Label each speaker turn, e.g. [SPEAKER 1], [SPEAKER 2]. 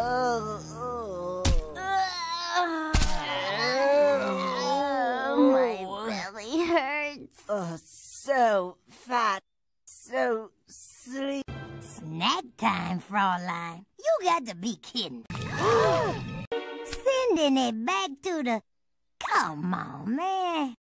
[SPEAKER 1] oh My belly hurts.
[SPEAKER 2] Oh, so fat, so sleep.
[SPEAKER 1] Snack time, Fraulein. You got to be kidding. Sending it back to the... Come on, man.